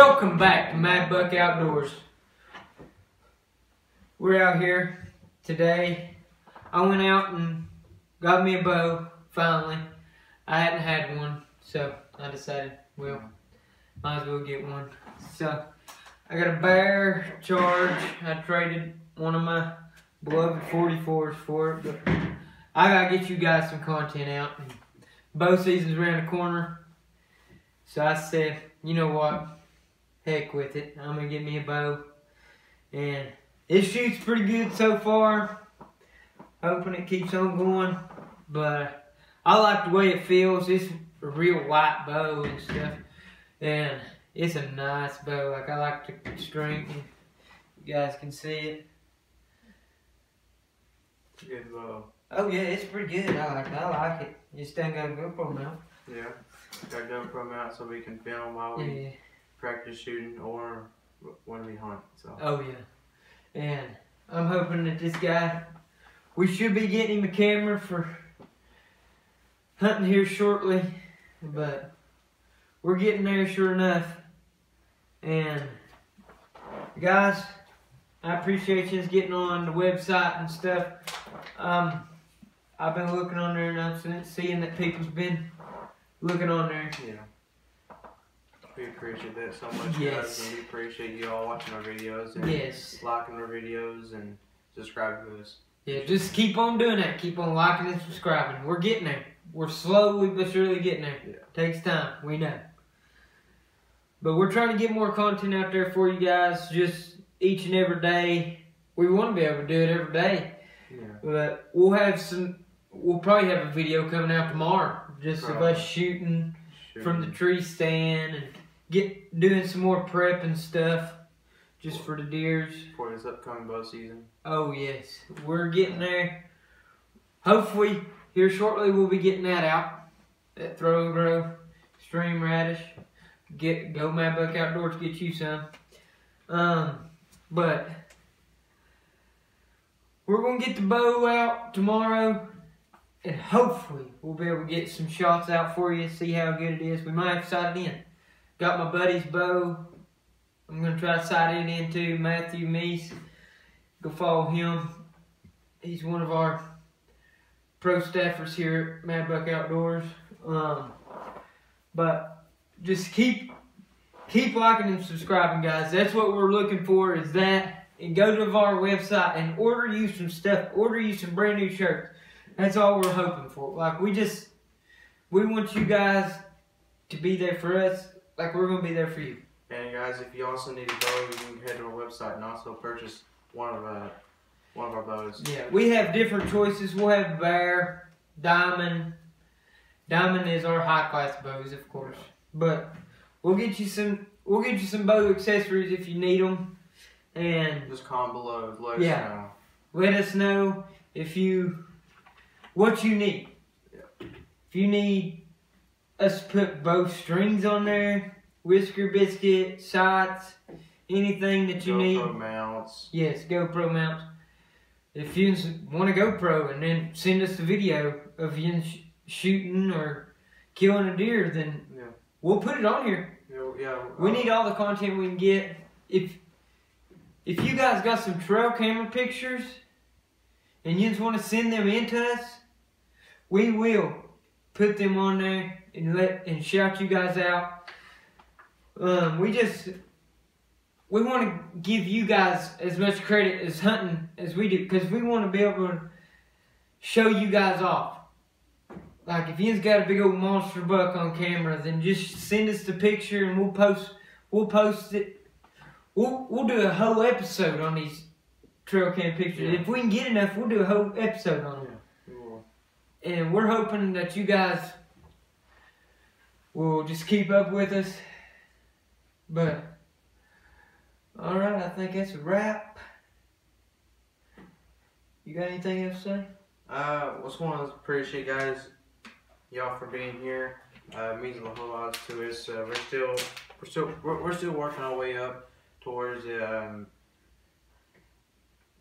Welcome back to Mad Buck Outdoors. We're out here today. I went out and got me a bow, finally. I hadn't had one, so I decided, well, might as well get one. So, I got a bear charge. I traded one of my beloved 44s for it, but I gotta get you guys some content out. Bow season's around the corner. So I said, you know what? Heck with it. I'm gonna get me a bow. And it shoots pretty good so far. Hoping it keeps on going. But I like the way it feels. It's a real white bow and stuff. And it's a nice bow. Like I like the strength. You guys can see it. Good bow. Oh yeah, it's pretty good. I like it. I like it. You still got a GoPro mount. Yeah. Got GoPro mount so we can film while we Yeah. Practice shooting or when we hunt. So Oh yeah. And I'm hoping that this guy we should be getting him a camera for hunting here shortly. But we're getting there sure enough. And guys, I appreciate you getting on the website and stuff. Um I've been looking on there and I'm se- seeing that people's been looking on there. yeah. We appreciate that so much, Yes. guys, and we appreciate you all watching our videos and Yes. liking our videos and subscribing to us. Yeah, just keep on doing that. Keep on liking and subscribing. We're getting there. We're slowly but surely getting there. Yeah. Takes time. We know. But we're trying to get more content out there for you guys just each and every day. We want to be able to do it every day. Yeah. But we'll have some, we'll probably have a video coming out tomorrow. Just of us shooting from the tree stand and get doing some more prep and stuff just for the deers. for this upcoming bow season. Oh yes, we're getting there. Hopefully, here shortly we'll be getting that out. That throw and grow stream radish. Get go Mad Buck Outdoors, get you some. Um, but we're gonna get the bow out tomorrow, and hopefully we'll be able to get some shots out for you. See how good it is. We might have to sight it in. Got my buddy's bow. I'm gonna try to sight it in too. Matthew Meese go follow him. He's one of our pro staffers here at Mad Buck Outdoors. Um, but just keep keep liking and subscribing, guys. That's what we're looking for. Is that and go to our website and order you some stuff. Order you some brand new shirts. That's all we're hoping for. Like we just we want you guys to be there for us. Like we're gonna be there for you. And guys, if you also need a bow, you can head to our website and also purchase one of uh, one of our bows. Yeah, we have different choices. We'll have bear, diamond. Diamond is our high class bows, of course. But we'll get you some. We'll get you some bow accessories if you need them, and Just comment below. Let Yeah. us know. let us know if you what you need. If you need us put bow strings on there, whisker biscuit, sights, anything that you need. GoPro mounts. Yes, GoPro mounts. If you want to GoPro and then send us the video of you sh- shooting or killing a deer, then Yeah. we'll put it on here. Yeah. yeah We uh, need all the content we can get. If if you guys got some trail camera pictures and you just want to send them in to us, we will put them on there and let and shout you guys out. Um, we just we want to give you guys as much credit as hunting as we do because we want to be able to show you guys off. Like if you's got a big old monster buck on camera, then just send us the picture and we'll post we'll post it. We'll we'll do a whole episode on these trail cam pictures. Yeah. If we can get enough, we'll do a whole episode on them. we will. And we're hoping that you guys will just keep up with us. But all right, I think that's a wrap. You got anything else to say? Uh, just want to appreciate guys, y'all for being here. Uh, it means a whole lot to us. Uh, we're still, we're still, we're, we're still working our way up towards um,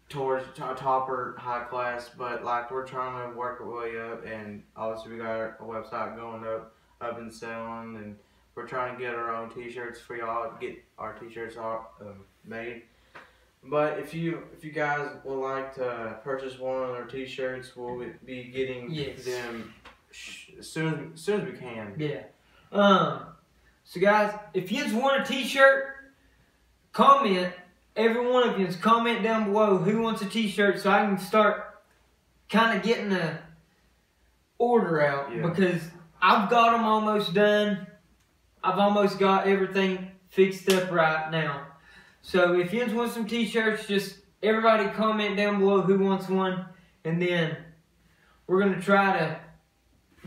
towards to- topper high class, but like we're trying to work our way up, and obviously we got our website going up, up and selling, and we're trying to get our own T-shirts for y'all. Get our T-shirts all um, made. But if you if you guys would like to purchase one of our T-shirts, we'll be getting Yes. them sh- as soon as soon as we can. Yeah. Um. So guys, if you just want a T-shirt, comment. Every one of you comment down below who wants a T-shirt, so I can start kind of getting the order out Yeah. because I've got them almost done. I've almost got everything fixed up right now. So if you want some T-shirts, just everybody comment down below who wants one, and then we're gonna try to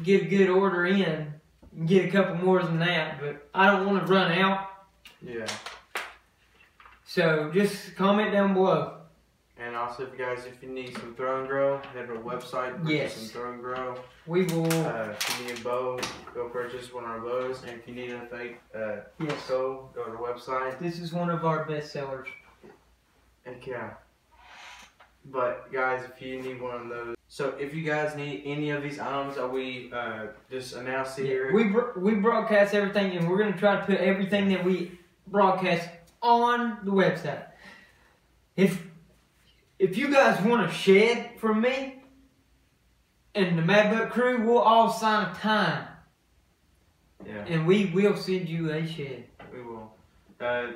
get a good order in and get a couple more than that, but I don't want to run out. Yeah. So just comment down below. And also, if you guys, if you need some Throw and Grow, head to our website. Purchase Yes. Some Throw and Grow. We will. Uh, if you need a bow, go purchase one of our bows. And if you need a fake uh, yes. bow, go to our website. This is one of our best sellers. And yeah. But guys, if you need one of those, so if you guys need any of these items that we uh, just announced here, We br- we broadcast everything, and we're gonna try to put everything that we broadcast on the website. If if you guys want a shed from me and the Mad Buck crew, we'll all sign a time, yeah, and we will send you a shed. we will. Uh,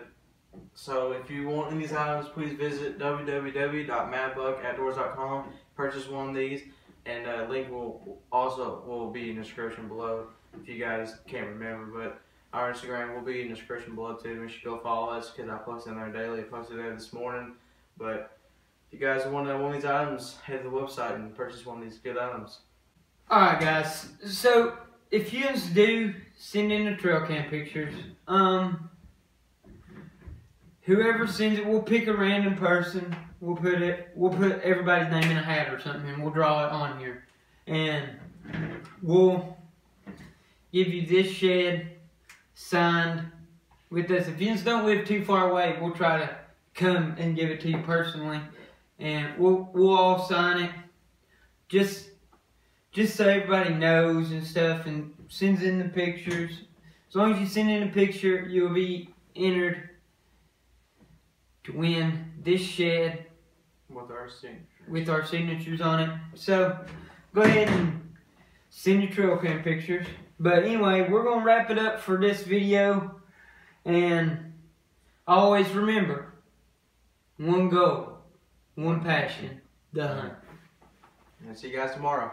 so if you want any of these items, please visit www.madbuckoutdoors.com. Purchase one of these, and uh, link will also will be in the description below. If you guys can't remember, but our Instagram will be in the description below too. Make sure You go follow us because I post in there daily. I posted there this morning, but if you guys want one of these items, head to the website and purchase one of these good items. Alright guys, so if you do send in the trail cam pictures, um whoever sends it, we'll pick a random person, we'll put it we'll put everybody's name in a hat or something and we'll draw it on here. And we'll give you this shed signed with us. If you just don't live too far away, we'll try to come and give it to you personally. And we'll we'll all sign it. Just just so everybody knows and stuff and sends in the pictures. As long as you send in a picture, you'll be entered to win this shed With our signature. with our signatures on it. So go ahead and send your trail cam pictures. But anyway, we're gonna wrap it up for this video. And always remember, one goal, one passion, the hunt. And see you guys tomorrow.